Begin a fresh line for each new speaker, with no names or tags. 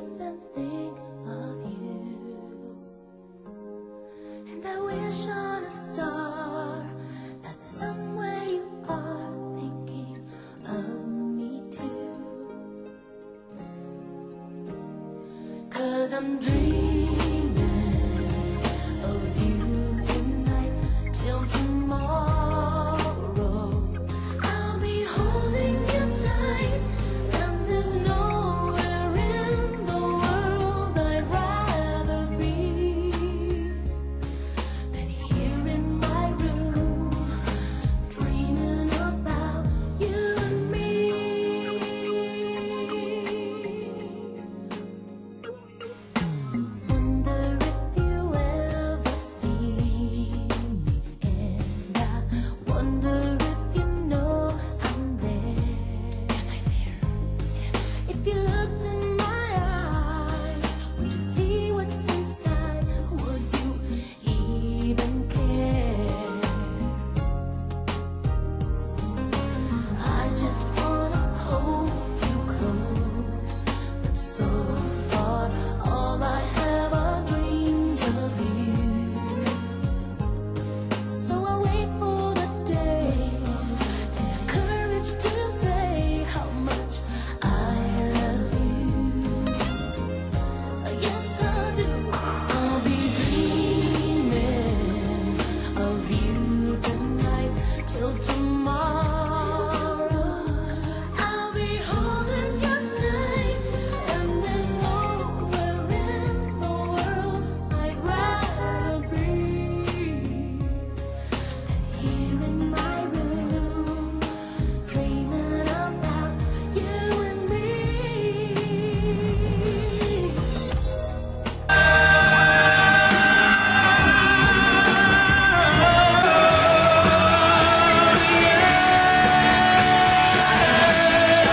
and think of you. And I wish on a star that somewhere you are thinking of me too. Cause I'm dreaming.